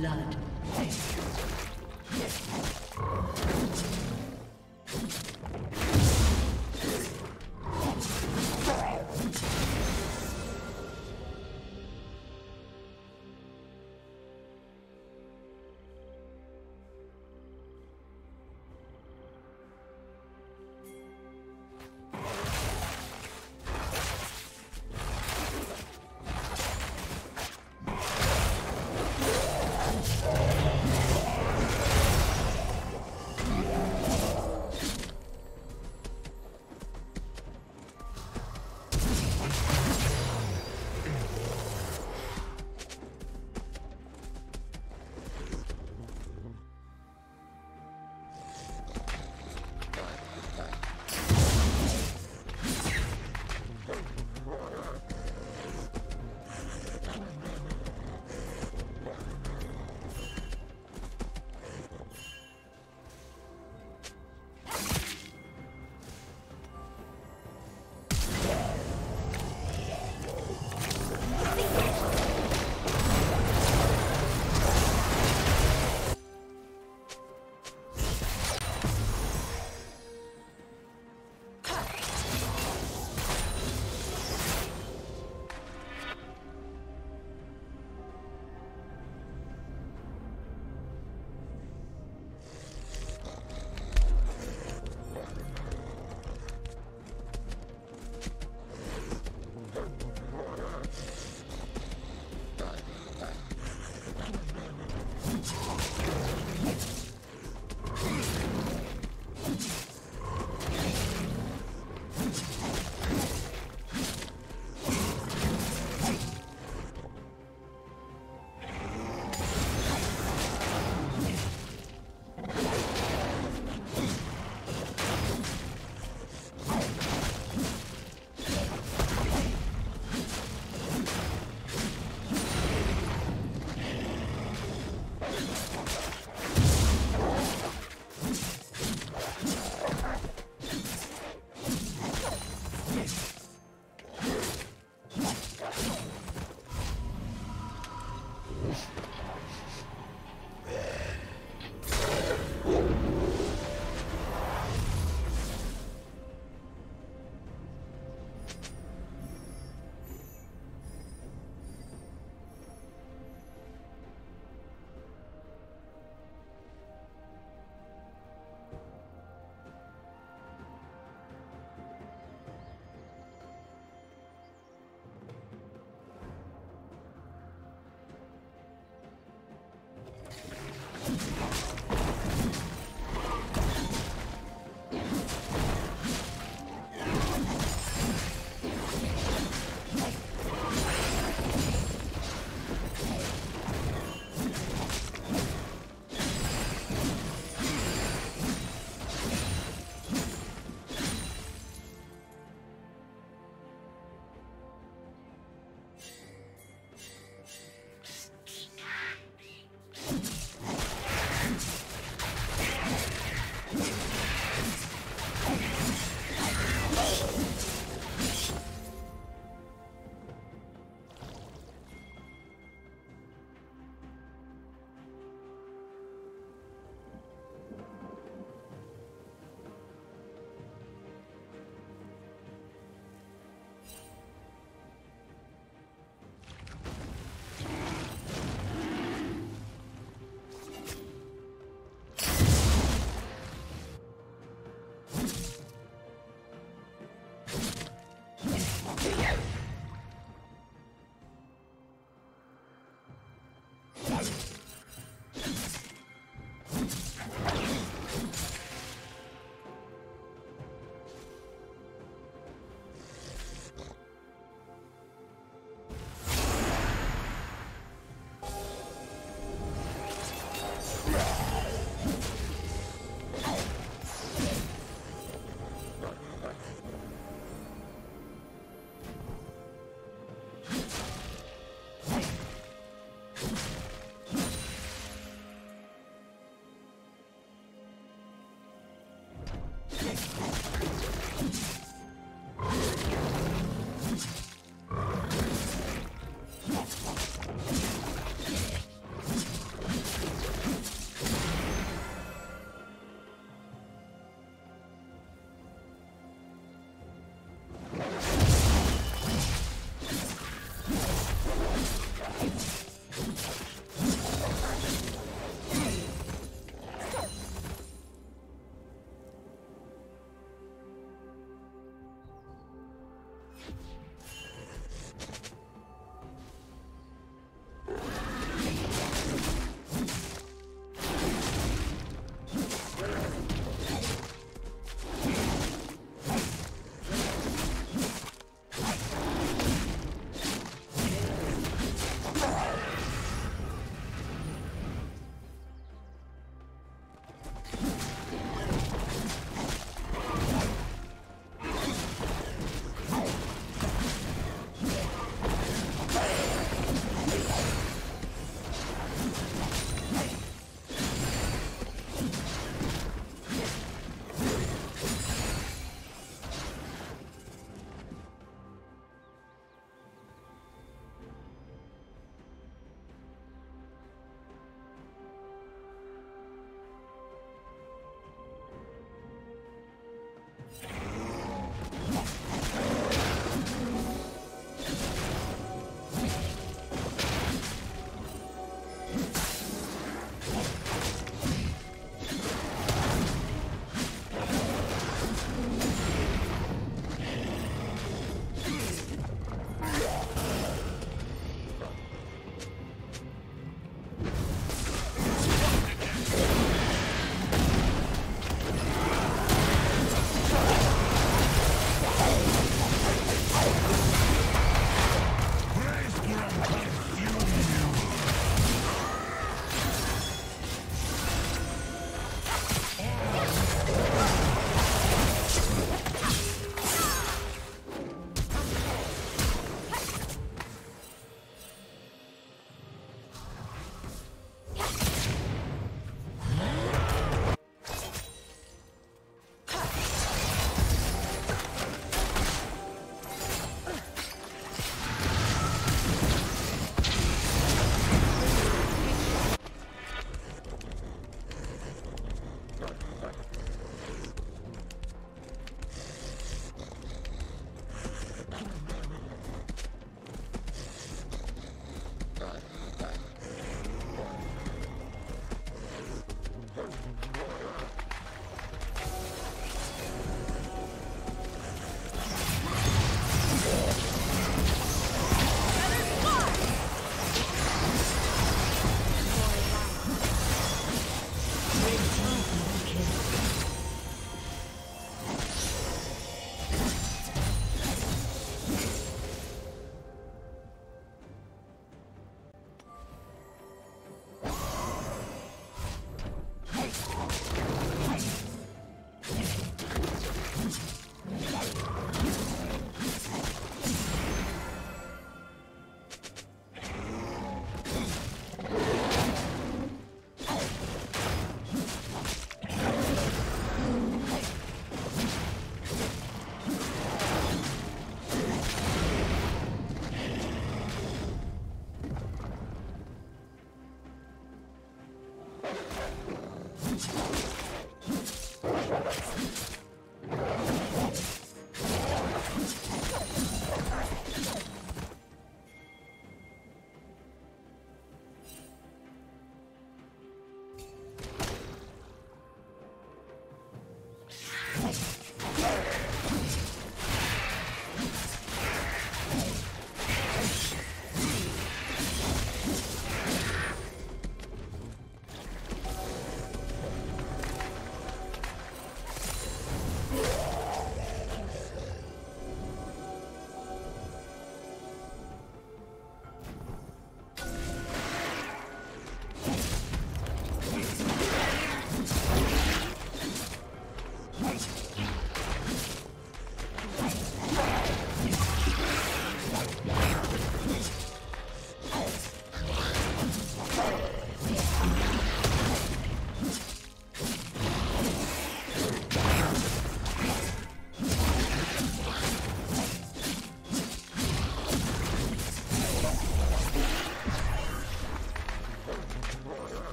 Blood.